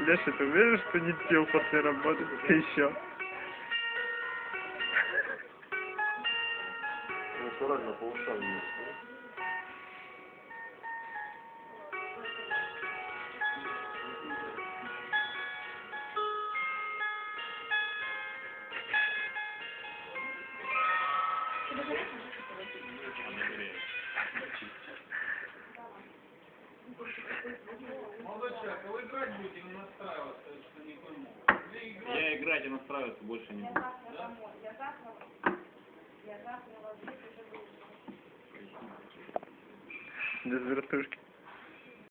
Леша, ты уверен, что не пил после работы? Ты еще? Аккуратно по ушам не Молодой человек, а вы играть будете настраиваться, что не пойму. Я играть и настраиваться больше не буду. Без вертушки.